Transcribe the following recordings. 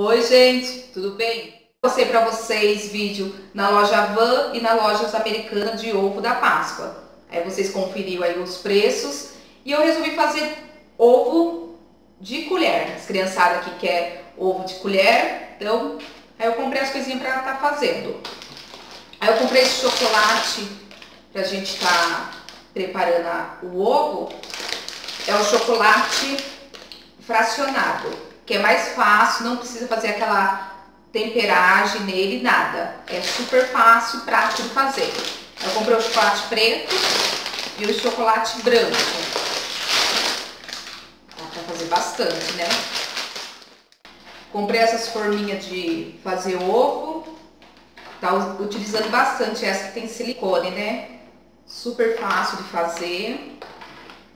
Oi, gente, tudo bem? Mostrei para vocês vídeo na loja Van e na loja americana de ovo da Páscoa. Aí vocês conferiram aí os preços e eu resolvi fazer ovo de colher. As criançadas aqui querem ovo de colher, então aí eu comprei as coisinhas para estar tá fazendo. Aí eu comprei esse chocolate pra gente estar tá preparando o ovo. É o chocolate fracionado, que é mais fácil, não precisa fazer aquela temperagem nele, nada. É super fácil e prático de fazer. Eu comprei o chocolate preto e o chocolate branco. Dá pra fazer bastante, né? Comprei essas forminhas de fazer ovo. Tá utilizando bastante essa que tem silicone, né? Super fácil de fazer.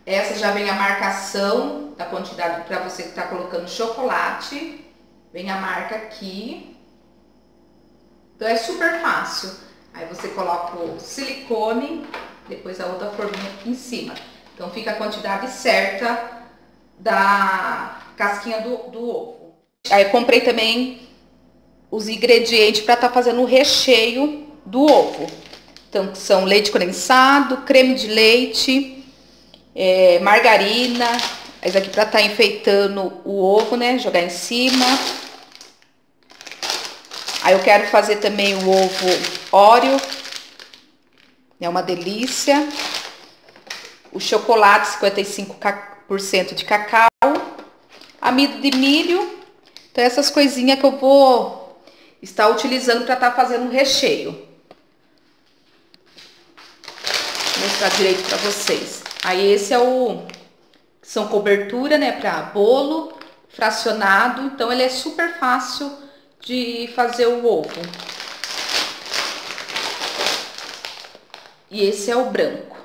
Essa já vem a marcação da quantidade para você que está colocando chocolate. Vem a marca aqui. Então é super fácil. Aí você coloca o silicone, depois a outra forminha em cima. Então fica a quantidade certa da casquinha do, do ovo. Aí eu comprei também os ingredientes para estar tá fazendo o recheio do ovo. Então são leite condensado, creme de leite, é, margarina, isso aqui para estar tá enfeitando o ovo, né? Jogar em cima. Aí eu quero fazer também o ovo óleo. É uma delícia. O chocolate 55% de cacau. Amido de milho. Então essas coisinhas que eu vou estar utilizando para estar tá fazendo o recheio. Vou mostrar direito para vocês. Aí esse é o são cobertura, né, para bolo fracionado, então ele é super fácil de fazer o ovo. E esse é o branco.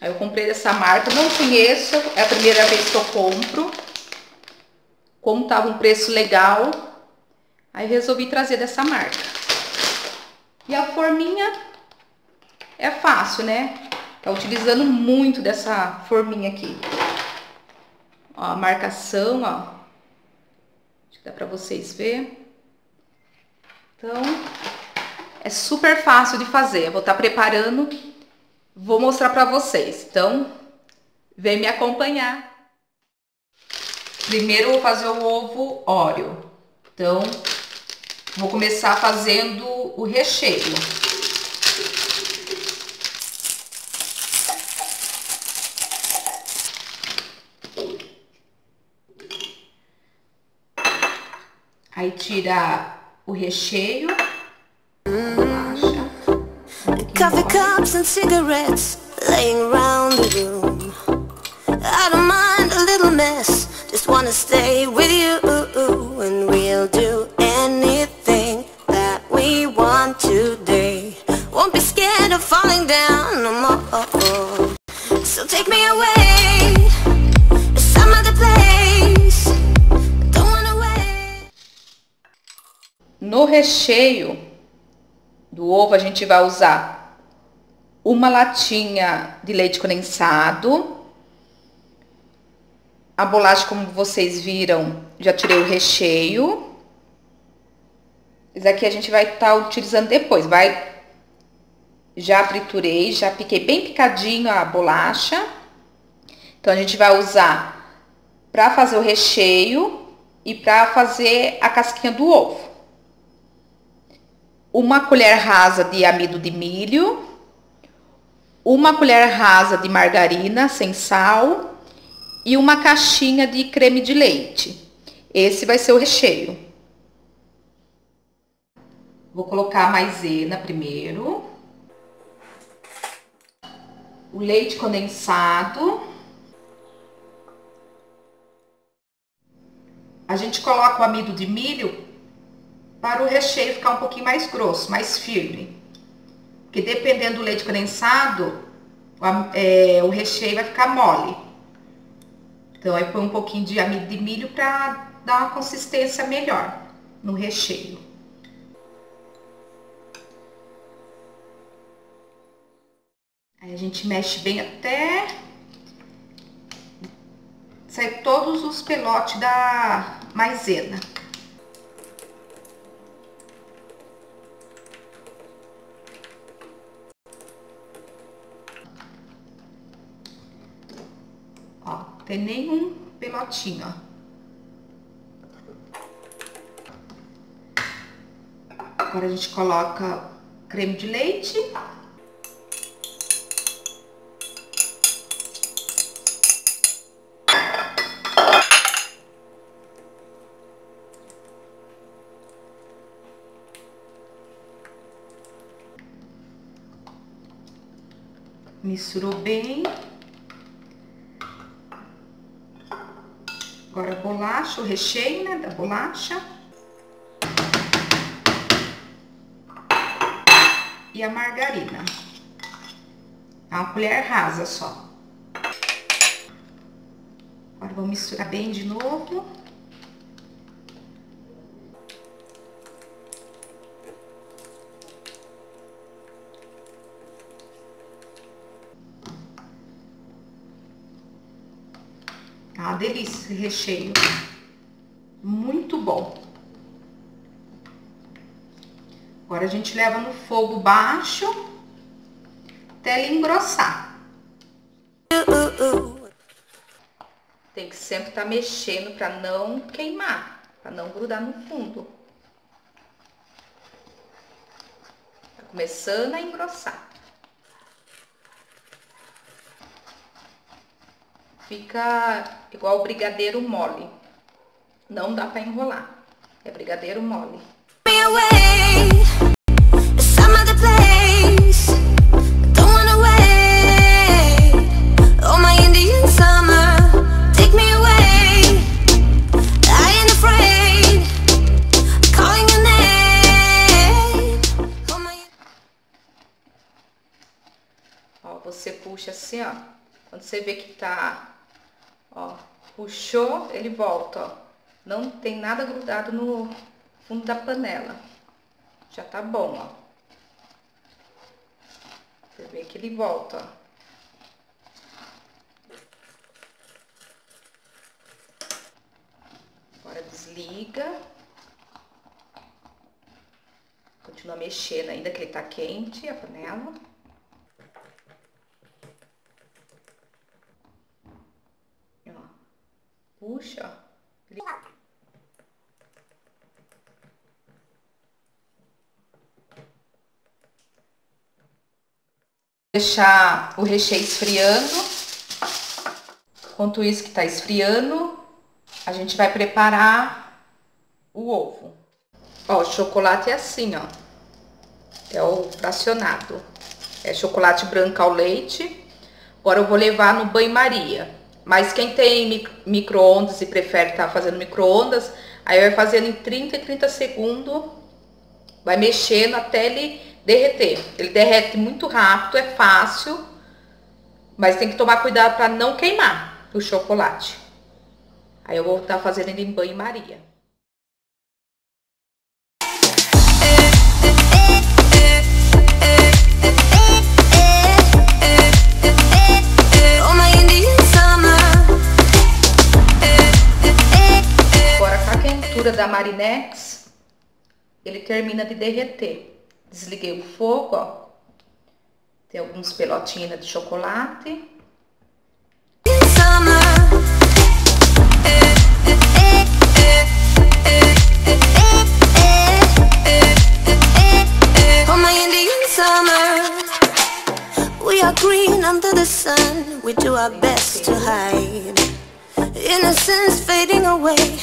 Aí eu comprei dessa marca, não conheço, é a primeira vez que eu compro. Como tava um preço legal, aí resolvi trazer dessa marca. E a forminha é fácil, né? Tá utilizando muito dessa forminha aqui. Ó, a marcação, ó. Acho que dá pra vocês ver. Então, é super fácil de fazer. Eu vou estar tá preparando, vou mostrar pra vocês. Então, vem me acompanhar. Primeiro eu vou fazer o ovo óleo. Então, vou começar fazendo o recheio. Aí tira o recheio. Coffee cups and cigarettes laying around the room. I don't mind a little mess, just wanna stay with you. And we'll do No recheio do ovo, a gente vai usar uma latinha de leite condensado. A bolacha, como vocês viram, já tirei o recheio. Isso aqui a gente vai estar tá utilizando depois. Vai, já triturei, já piquei bem picadinho a bolacha. Então, a gente vai usar para fazer o recheio e para fazer a casquinha do ovo uma colher rasa de amido de milho, uma colher rasa de margarina sem sal e uma caixinha de creme de leite. Esse vai ser o recheio. Vou colocar a maisena primeiro. O leite condensado. A gente coloca o amido de milho para o recheio ficar um pouquinho mais grosso, mais firme. Porque dependendo do leite condensado, é, o recheio vai ficar mole. Então, aí põe um pouquinho de amido de milho para dar uma consistência melhor no recheio. Aí a gente mexe bem até sair todos os pelotes da maisena. Ó, tem nenhum pelotinho, ó. Agora a gente coloca creme de leite. Misturou bem. Agora a bolacha, o recheio, né, da bolacha. E a margarina. Uma colher rasa só. Agora vou misturar bem de novo. Tá uma delícia esse recheio. Muito bom. Agora a gente leva no fogo baixo até ele engrossar. Tem que sempre estar tá mexendo para não queimar, para não grudar no fundo. Tá começando a engrossar. Fica igual brigadeiro mole. Não dá para enrolar. É brigadeiro mole. Ó, você puxa assim, ó. Quando você vê que tá Ó, puxou, ele volta, ó. Não tem nada grudado no fundo da panela. Já tá bom, ó. Você vê que ele volta, ó. Agora desliga. Continua mexendo ainda que ele tá quente, a panela. Puxa. Deixar o recheio esfriando. Enquanto isso que tá esfriando, a gente vai preparar o ovo. Ó, o chocolate é assim, ó. É o fracionado. É chocolate branco ao leite. Agora eu vou levar no banho-maria. Mas quem tem micro-ondas e prefere estar tá fazendo micro-ondas, aí vai fazendo em 30 e 30 segundos, vai mexendo até ele derreter. Ele derrete muito rápido, é fácil, mas tem que tomar cuidado para não queimar o chocolate. Aí eu vou estar tá fazendo ele em banho-maria. Ele termina de derreter. Desliguei o fogo, ó. Tem alguns pelotinhos de chocolate. We green under the sun, we do our best to hide. Innocence fading away.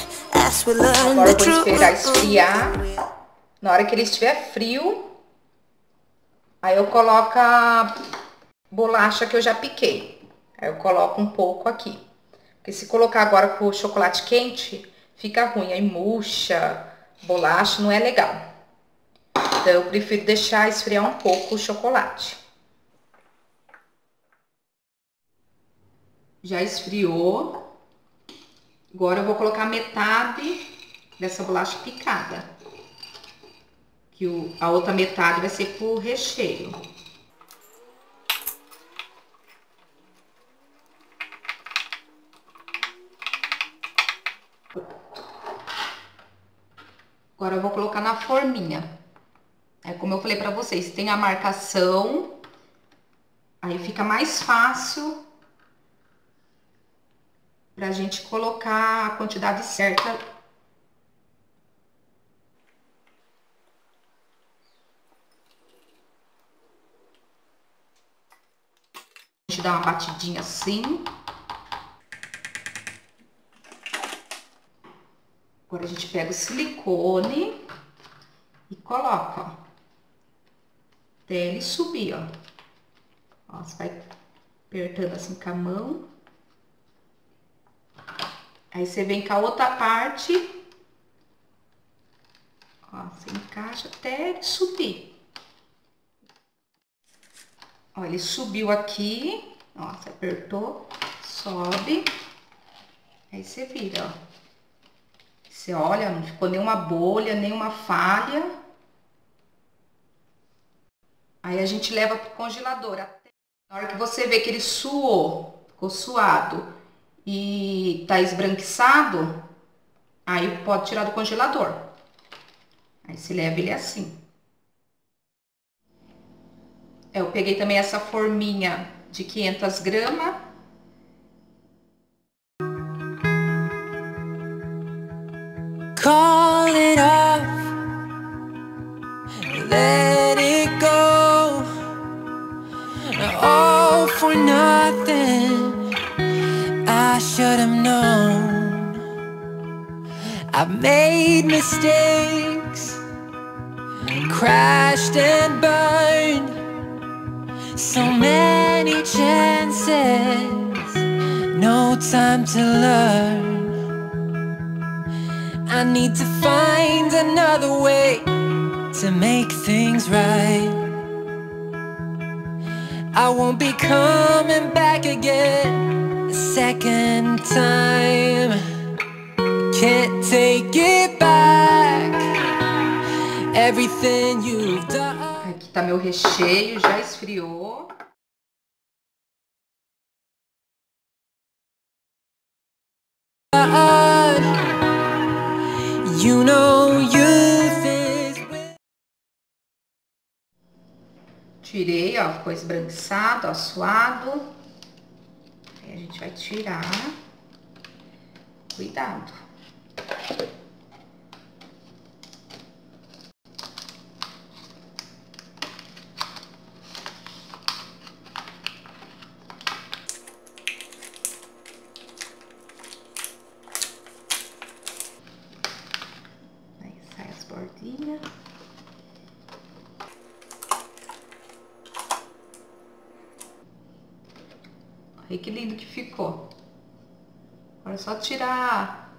Agora eu vou esperar esfriar. Na hora que ele estiver frio, aí eu coloco a bolacha que eu já piquei. Aí eu coloco um pouco aqui. Porque se colocar agora com o chocolate quente, fica ruim. Aí murcha, bolacha, não é legal. Então eu prefiro deixar esfriar um pouco o chocolate. Já esfriou. Agora eu vou colocar metade dessa bolacha picada que o, a outra metade vai ser pro recheio. Agora eu vou colocar na forminha. É como eu falei pra vocês, tem a marcação, aí fica mais fácil pra gente colocar a quantidade certa Dá uma batidinha assim. Agora a gente pega o silicone e coloca, ó. Até ele subir, ó. Ó, você vai apertando assim com a mão. Aí você vem com a outra parte. Ó, você encaixa até ele subir. Ó, ele subiu aqui. Ó, você apertou, sobe. Aí você vira, ó. Você olha, não ficou nenhuma bolha, nenhuma falha. Aí a gente leva pro congelador. Na hora que você vê que ele suou, ficou suado e tá esbranquiçado, aí pode tirar do congelador. Aí você leva ele assim. É, eu peguei também essa forminha de 500 gramas Call it off, let it go. All for nothing. I should have known. I've made mistakes, crashed and burned. So many chances, no time to learn. I need to find another way to make things right. I won't be coming back again a second time. Can't take it back. Everything you've done. Aqui tá meu recheio, já esfriou Tirei, ó, ficou esbranquiçado, ó, suado. Aí a gente vai tirar. Cuidado. Olha que lindo que ficou. Agora é só tirar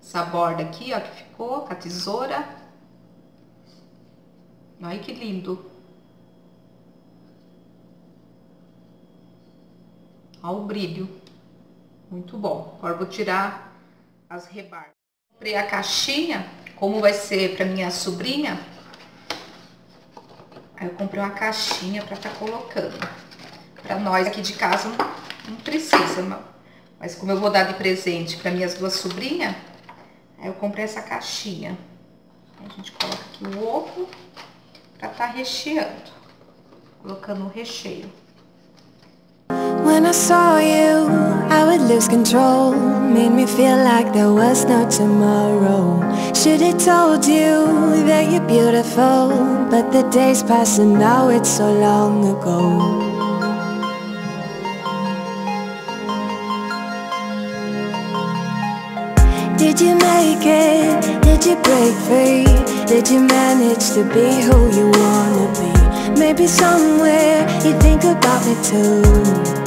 essa borda aqui, ó, que ficou com a tesoura. Olha que lindo. Olha o brilho. Muito bom. Agora vou tirar as rebarbas. Comprei a caixinha, como vai ser para minha sobrinha. Aí eu comprei uma caixinha para estar tá colocando. Para nós aqui de casa não, não precisa, mas como eu vou dar de presente para minhas duas sobrinhas, aí eu comprei essa caixinha. A gente coloca aqui o ovo para estar tá recheando, colocando o recheio. When I saw you, I would lose control Made me feel like there was no tomorrow told you that you're beautiful But the days pass and now it's so long ago Did you make it? Did you break free? Did you manage to be who you wanna be? Maybe somewhere you think about me too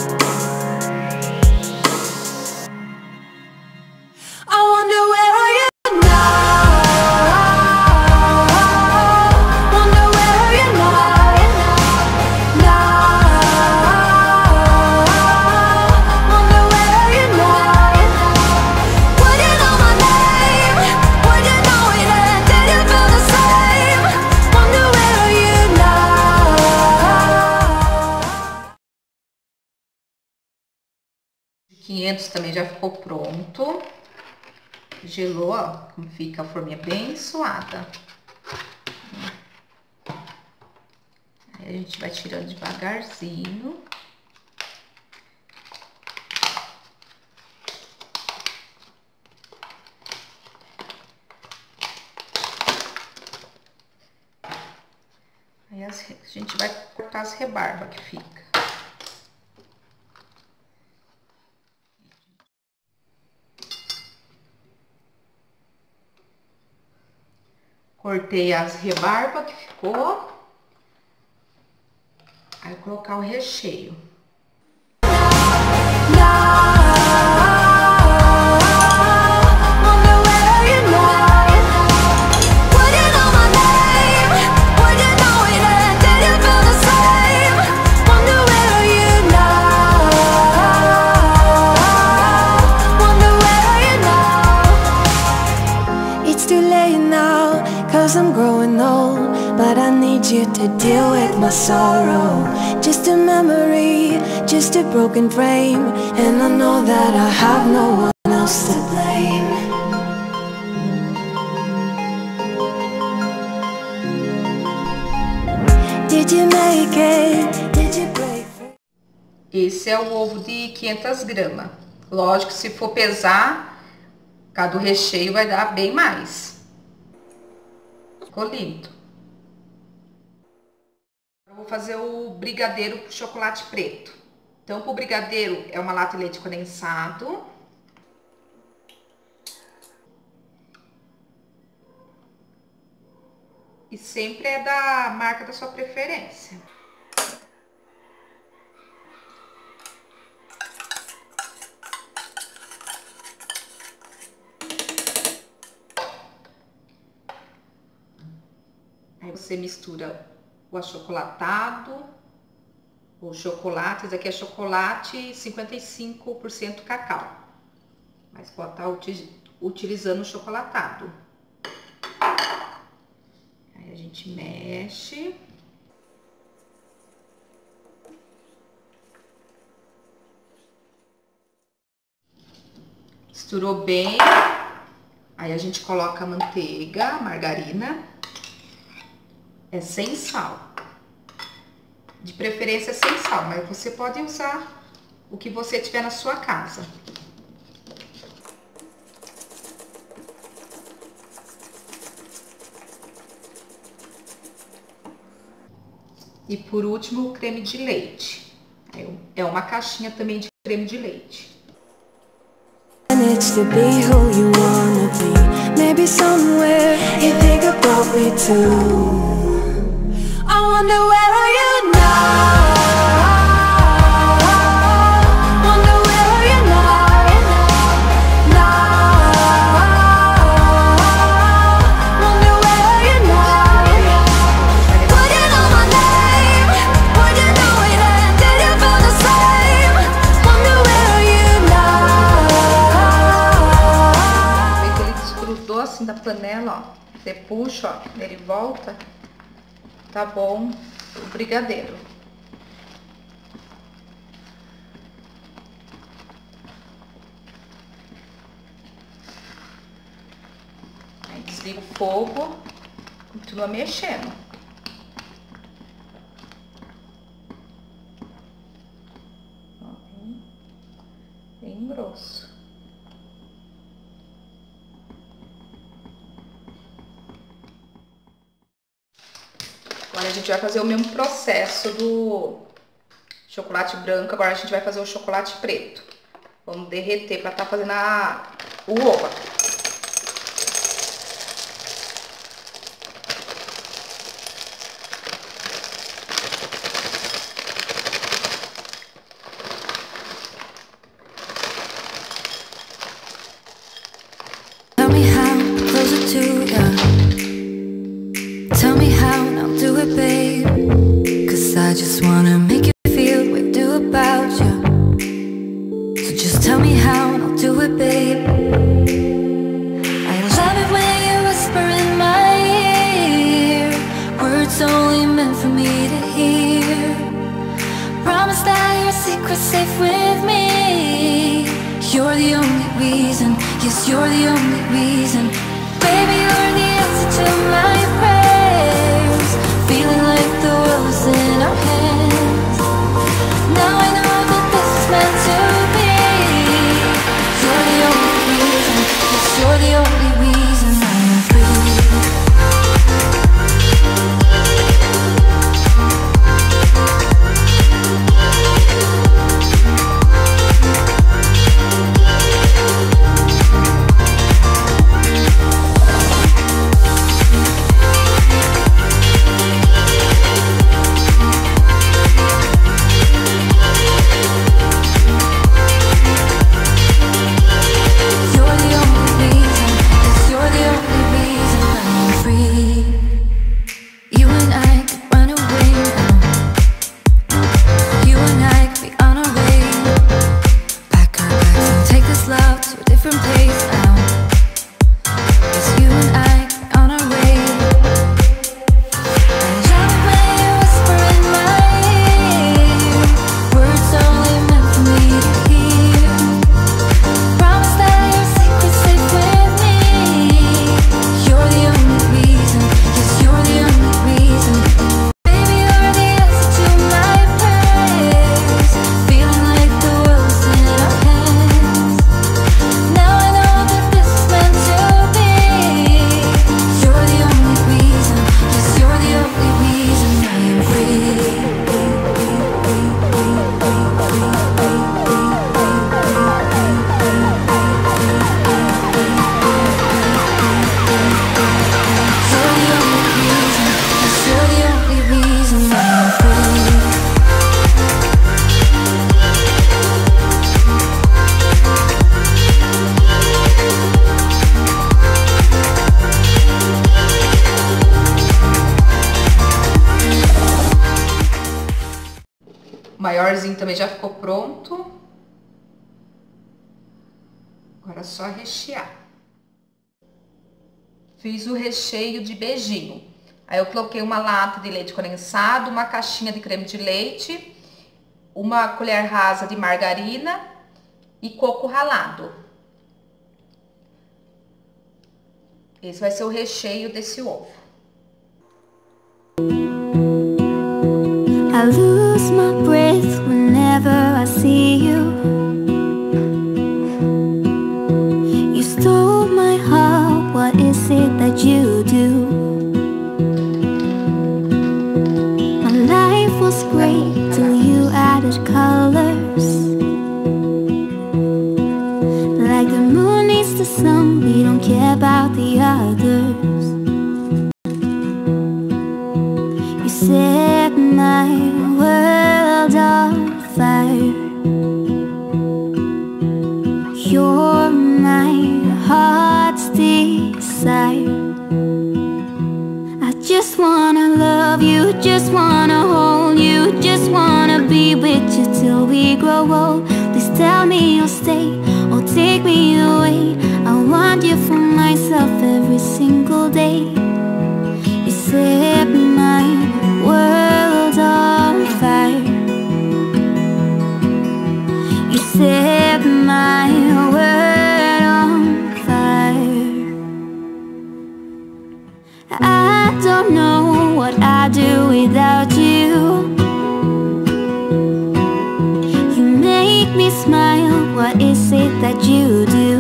também já ficou pronto. gelou, ó, como fica a forminha bem suada. Aí a gente vai tirando devagarzinho. Aí a gente vai cortar as rebarbas que fica. Cortei as rebarbas que ficou. Aí colocar o recheio. My sorrow Just a memory, just a broken frame And I know that I have no one else to blame Did you make it? Did you break Esse é o ovo de 500 gramas. Lógico se for pesar, cada recheio vai dar bem mais. Ficou lindo vou fazer o brigadeiro com chocolate preto. Então, para o brigadeiro é uma lata de leite condensado. E sempre é da marca da sua preferência. Aí você mistura o achocolatado, o chocolate, esse aqui é chocolate 55% cacau. Mas pode estar utilizando o chocolatado. Aí a gente mexe. Misturou bem. Aí a gente coloca a manteiga, a margarina é sem sal. De preferência sem sal, mas você pode usar o que você tiver na sua casa. E por último, o creme de leite. É uma caixinha também de creme de leite. to da panela, ó. Você puxa, ó, ele volta tá bom o brigadeiro. Aí desliga o fogo, continua mexendo. bem, bem grosso. Agora a gente vai fazer o mesmo processo do chocolate branco, agora a gente vai fazer o chocolate preto. Vamos derreter para estar tá fazendo a, o place. Também já ficou pronto. Agora é só rechear. Fiz o recheio de beijinho. Aí eu coloquei uma lata de leite condensado, uma caixinha de creme de leite, uma colher rasa de margarina e coco ralado. Esse vai ser o recheio desse ovo. I lose my breath whenever I see you. You stole my heart, what is it that you do? Just wanna love you, just wanna hold you, just wanna be with you till we grow old. Please tell me you'll stay without you. You make me smile, what is it that you do?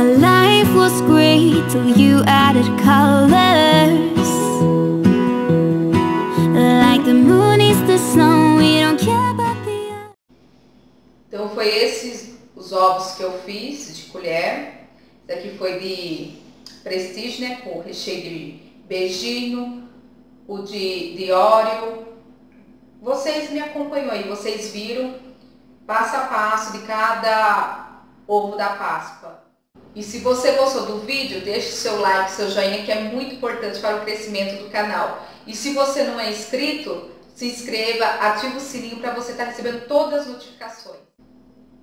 My life was great till you added colors. Like the moon is the sun, we don't care about the Então foi esses os ovos que eu fiz de colher. Esse aqui foi de prestígio, né? Com recheio de beijinho, o de, óleo. Vocês me acompanham aí, vocês viram passo a passo de cada ovo da Páscoa. E se você gostou do vídeo, deixe seu like, seu joinha, que é muito importante para o crescimento do canal. E se você não é inscrito, se inscreva, ative o sininho para você estar recebendo todas as notificações.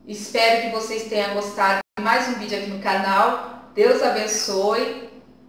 Espero que vocês tenham gostado de mais um vídeo aqui no canal. Deus abençoe.